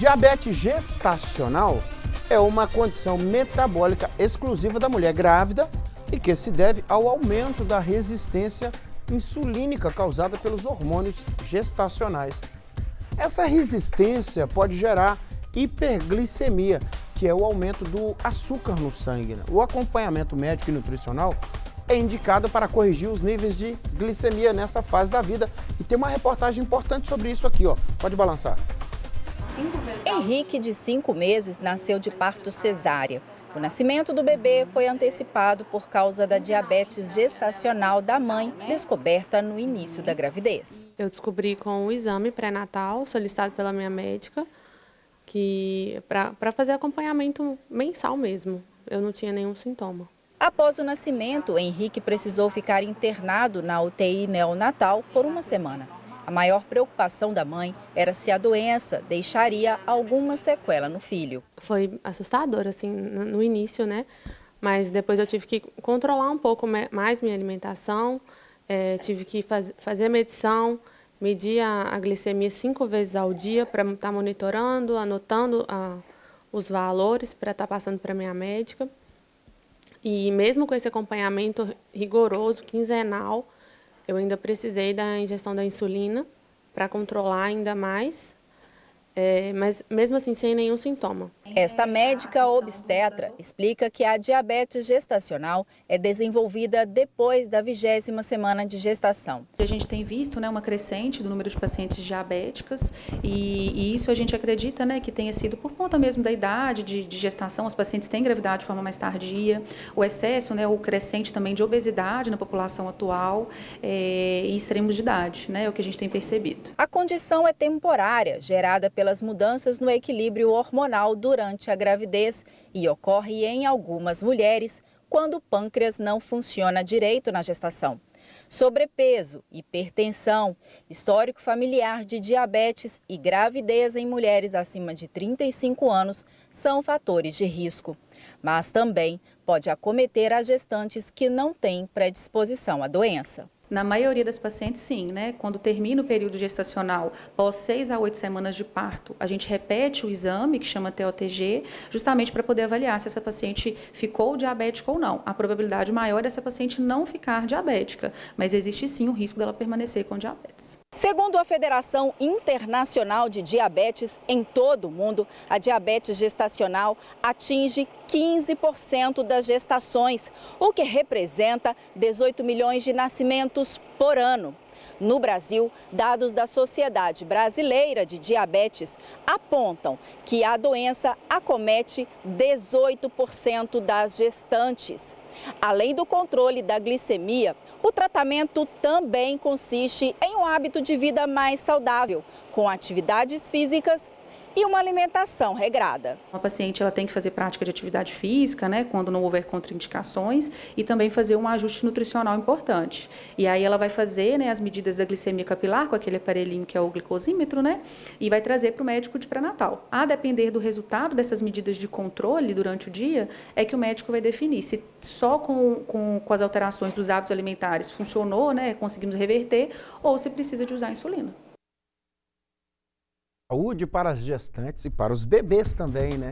Diabetes gestacional é uma condição metabólica exclusiva da mulher grávida e que se deve ao aumento da resistência insulínica causada pelos hormônios gestacionais. Essa resistência pode gerar hiperglicemia, que é o aumento do açúcar no sangue. Né? O acompanhamento médico e nutricional é indicado para corrigir os níveis de glicemia nessa fase da vida. E tem uma reportagem importante sobre isso aqui, ó. Pode balançar. Henrique, de cinco meses, nasceu de parto cesárea. O nascimento do bebê foi antecipado por causa da diabetes gestacional da mãe, descoberta no início da gravidez. Eu descobri com o exame pré-natal solicitado pela minha médica, que para fazer acompanhamento mensal mesmo. Eu não tinha nenhum sintoma. Após o nascimento, Henrique precisou ficar internado na UTI neonatal por uma semana. A maior preocupação da mãe era se a doença deixaria alguma sequela no filho. Foi assustador, assim, no início, né? Mas depois eu tive que controlar um pouco mais minha alimentação, é, tive que faz, fazer a medição, medir a, a, glicemia cinco vezes ao dia para estar tá monitorando, anotando a, os valores para estar tá passando para minha médica. E mesmo com esse acompanhamento rigoroso, quinzenal, eu ainda precisei da injeção da insulina para controlar ainda mais é, mas mesmo assim sem nenhum sintoma. Esta médica obstetra explica que a diabetes gestacional é desenvolvida depois da vigésima semana de gestação. A gente tem visto né, uma crescente do número de pacientes diabéticas e, e isso a gente acredita né, que tenha sido por conta mesmo da idade de, de gestação, os pacientes têm gravidade de forma mais tardia, o excesso, né, o crescente também de obesidade na população atual é, e extremos de idade, né, é o que a gente tem percebido. A condição é temporária, gerada pela pelas mudanças no equilíbrio hormonal durante a gravidez e ocorre em algumas mulheres quando o pâncreas não funciona direito na gestação. Sobrepeso, hipertensão, histórico familiar de diabetes e gravidez em mulheres acima de 35 anos são fatores de risco. Mas também pode acometer as gestantes que não têm predisposição à doença. Na maioria das pacientes, sim, né? Quando termina o período gestacional, após seis a oito semanas de parto, a gente repete o exame, que chama TOTG, justamente para poder avaliar se essa paciente ficou diabética ou não. A probabilidade maior é dessa paciente não ficar diabética, mas existe sim o risco dela permanecer com diabetes. Segundo a Federação Internacional de Diabetes, em todo o mundo, a diabetes gestacional atinge 15% das gestações, o que representa 18 milhões de nascimentos por ano. No Brasil, dados da Sociedade Brasileira de Diabetes apontam que a doença acomete 18% das gestantes. Além do controle da glicemia, o tratamento também consiste em um hábito de vida mais saudável, com atividades físicas e uma alimentação regrada. A paciente ela tem que fazer prática de atividade física, né, quando não houver contraindicações, e também fazer um ajuste nutricional importante. E aí ela vai fazer né, as medidas da glicemia capilar com aquele aparelhinho que é o glicosímetro, né, e vai trazer para o médico de pré-natal. A depender do resultado dessas medidas de controle durante o dia, é que o médico vai definir se só com, com, com as alterações dos hábitos alimentares funcionou, né, conseguimos reverter, ou se precisa de usar insulina saúde para as gestantes e para os bebês também, né?